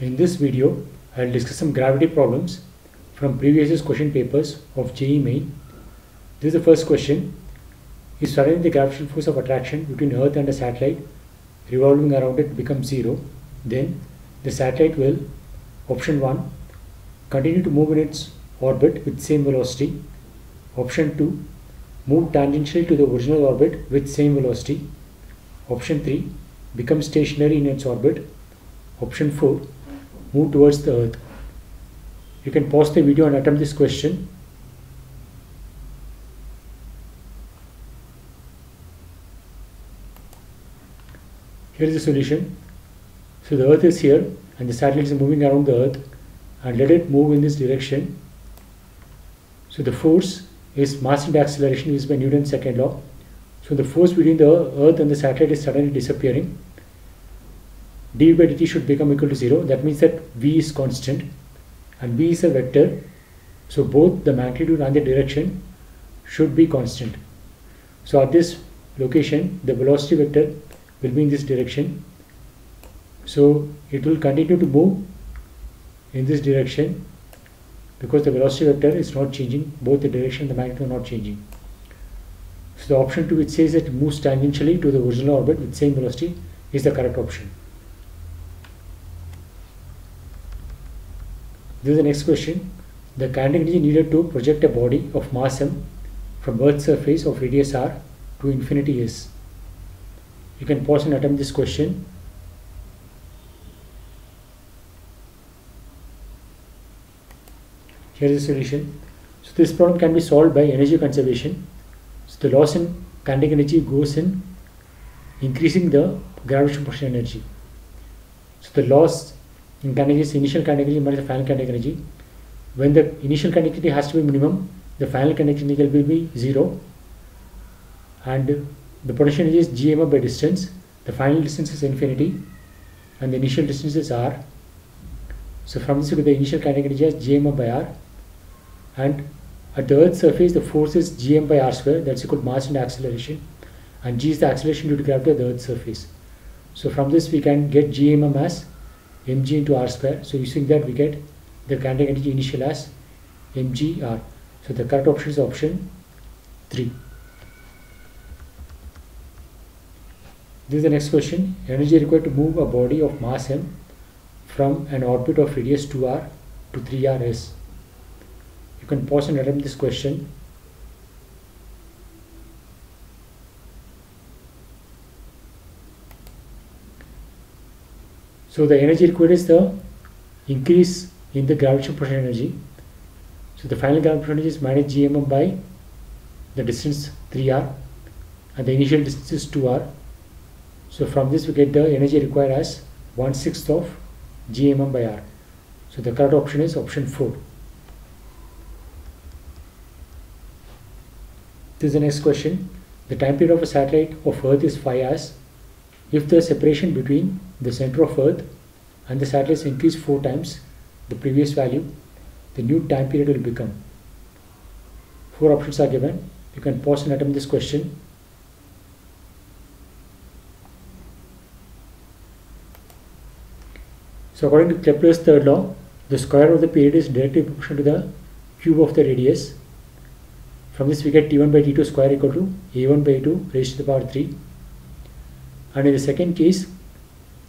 In this video, I will discuss some gravity problems from previous question papers of JEE Main. This is the first question. If suddenly the gravitational force of attraction between Earth and a satellite revolving around it becomes zero, then the satellite will, option 1, continue to move in its orbit with same velocity. Option 2, move tangentially to the original orbit with same velocity. Option 3, become stationary in its orbit. Option 4, move towards the earth. You can pause the video and attempt this question. Here is the solution. So the earth is here and the satellite is moving around the earth and let it move in this direction. So the force is mass into acceleration is by Newton's second law. So the force between the earth and the satellite is suddenly disappearing. Dv by dt should become equal to 0. That means that v is constant and v is a vector. So both the magnitude and the direction should be constant. So at this location the velocity vector will be in this direction. So it will continue to move in this direction because the velocity vector is not changing, both the direction and the magnitude are not changing. So the option 2 which says it moves tangentially to the original orbit with same velocity is the correct option. This is the next question. The kinetic energy needed to project a body of mass m from Earth's surface of radius r to infinity is. You can pause and attempt this question. Here is the solution. So this problem can be solved by energy conservation. So the loss in kinetic energy goes in increasing the gravitational potential energy. So the loss in kinetic initial energy minus the final energy. When the initial energy has to be minimum, the final energy will be zero. And the potential energy is gm by distance. The final distance is infinity, and the initial distance is r. So from this, get the initial kinetic energy as gm by r, and at the Earth's surface, the force is gm by r square. That's equal to mass and acceleration, and g is the acceleration due to gravity at the Earth's surface. So from this, we can get gm as mg into r square. So using that, we get the kinetic energy initial as mgr. So the correct option is option 3. This is the next question. Energy required to move a body of mass m from an orbit of radius 2r to 3rs. You can pause and attempt this question. So the energy required is the increase in the gravitational potential energy. So the final gravitational energy is minus gm by the distance 3r and the initial distance is 2r. So from this we get the energy required as 1 sixth of gm by r. So the correct option is option 4. This is the next question. The time period of a satellite of Earth is 5 hours. If the separation between the center of Earth and the satellite is increased 4 times the previous value, the new time period will become. Four options are given. You can pause and attempt this question. So according to Kepler's third law, the square of the period is directly proportional to the cube of the radius. From this we get t1 by t2 square equal to a1 by a2 raised to the power 3. And in the second case,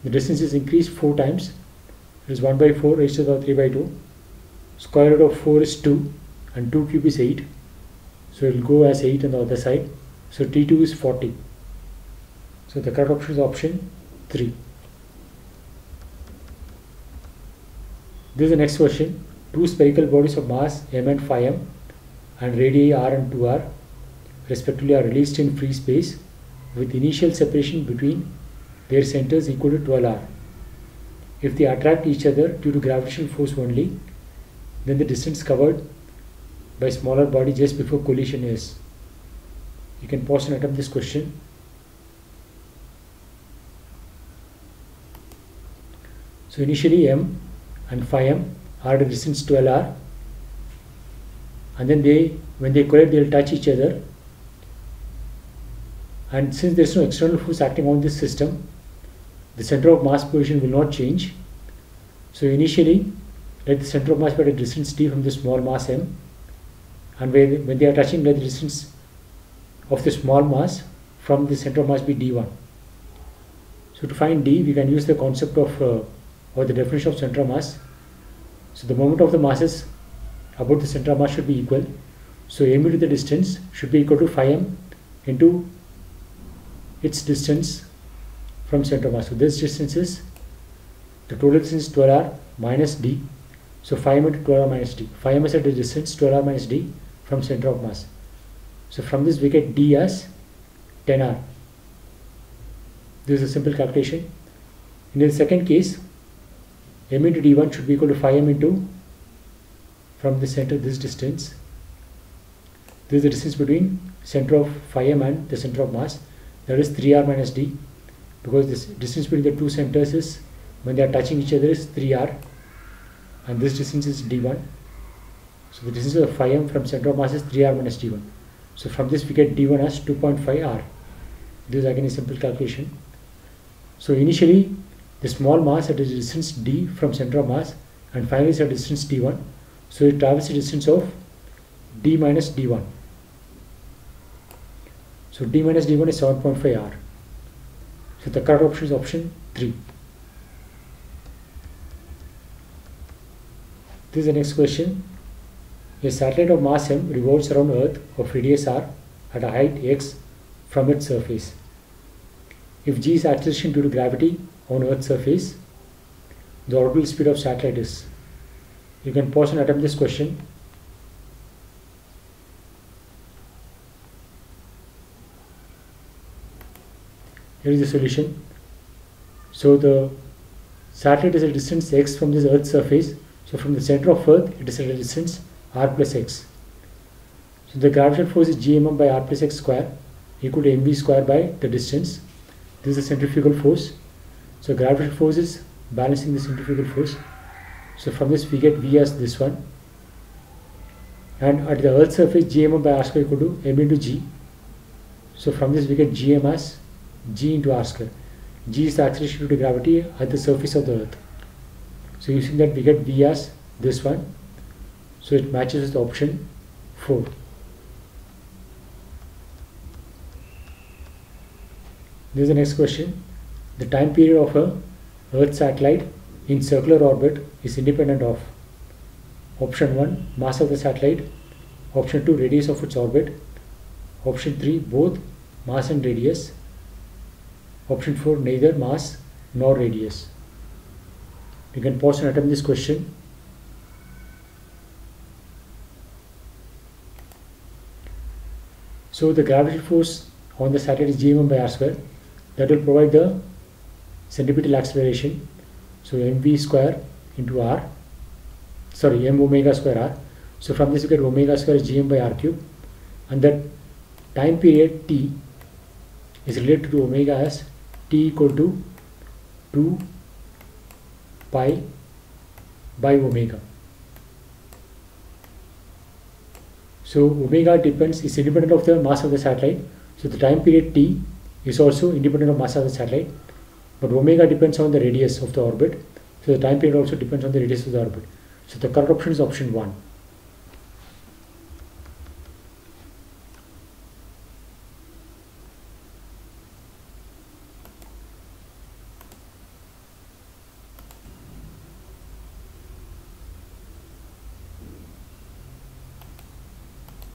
the distance is increased 4 times. It is 1 by 4 raised to the power 3 by 2. Square root of 4 is 2 and 2 cube is 8. So it will go as 8 on the other side. So t2 is 40. So the correct option is option 3. This is the next question. Two spherical bodies of mass m and phi m and radii r and 2r respectively are released in free space with initial separation between their centers equal to 12r. If they attract each other due to gravitational force only, then the distance covered by smaller body just before collision is. You can pause and attempt this question. So initially m and phi m are the distance 12r and then they when they collide they will touch each other and since there is no external force acting on this system the center of mass position will not change So initially, let the center of mass be at a distance d from the small mass m, and when, when they are touching, let the distance of the small mass from the center of mass be d1. So to find d, we can use the concept of uh, or the definition of center of mass. So the moment of the masses about the center of mass should be equal. So m into the distance should be equal to phi m into its distance from center of mass. So this distance is the total distance 12r minus d. So phi m into 12r minus d. Phi m is at the distance 12r minus d from center of mass. So from this we get d as 10r. This is a simple calculation. In the second case, m into d1 should be equal to phi m into from the center this distance. This is the distance between center of phi m and the center of mass. That is 3r minus d because this distance between the two centers is when they are touching each other is 3r and this distance is d1. So the distance of phi m from center of mass is 3r minus d1. So from this we get d1 as 2.5 r. This is again a simple calculation. So initially the small mass at a distance d from center of mass and finally at a distance d1. So it travels a distance of d minus d1. So d minus d1 is 7.5 r. So the correct option is option 3. This is the next question. A satellite of mass m revolves around Earth of radius r at a height x from its surface. If g is acceleration due to gravity on Earth's surface, the orbital speed of satellite is. You can pause and attempt this question. Here is the solution. So the satellite is a distance x from this Earth's surface. So from the center of Earth, it is at a distance r plus x. So the gravitational force is gmm by r plus x square equal to mv square by the distance. This is the centrifugal force. So gravitational force is balancing the centrifugal force. So from this we get v as this one. And at the earth surface gmm by r square equal to m into g. So from this we get gm as g into r square. g is the acceleration due to gravity at the surface of the earth. So using that we get v as this one. So it matches with option 4. This is the next question. The time period of a Earth satellite in circular orbit is independent of option 1 mass of the satellite, option 2 radius of its orbit, option 3 both mass and radius, option 4 neither mass nor radius. You can pause and attempt this question. So the gravity force on the satellite is gm by r square. That will provide the centripetal acceleration. So mv square into r, sorry m omega square r. So from this you get omega square is gm by r cube, and that time period t is related to omega as t equal to 2 pi by omega. So omega depends is independent of the mass of the satellite. So the time period t is also independent of mass of the satellite. But omega depends on the radius of the orbit. So the time period also depends on the radius of the orbit. So the correct option is option 1.